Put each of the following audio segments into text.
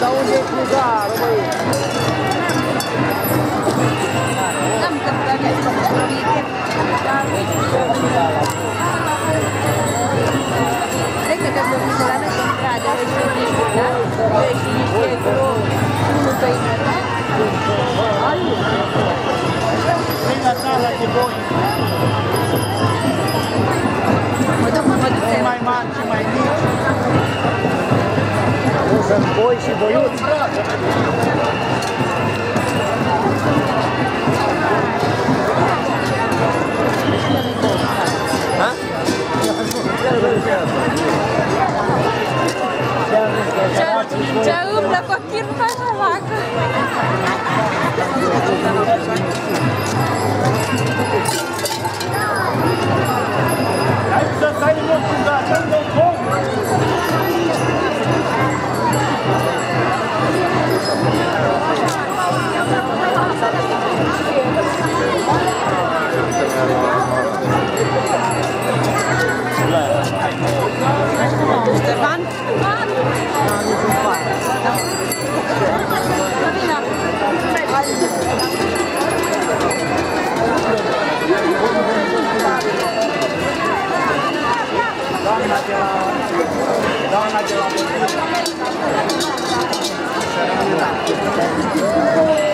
da? Ești niște cu unul pe sala di voi, Boi și boiuți. Ce umblă cu ochii pe așa vacă. Hai Ștefan? Doamna de la... Doamna de la...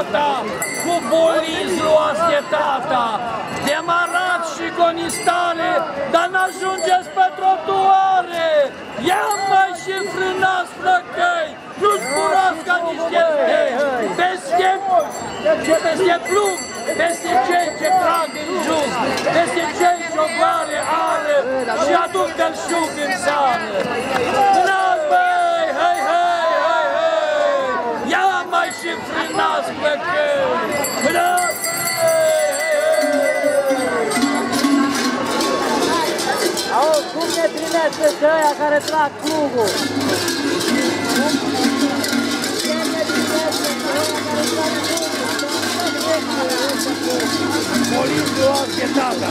bangata, cu boliz luați tata, demarat și gonistale, dar n-ajungeți pe trotuare. Ia mai și frânați plăcăi, nu zburați ca niște tei, peste, peste plumb, peste cei ce trag în jos, peste cei ce o goare are și aduc belșug în sară. Țineți de aia care trag plugul! Polițioasă, tata!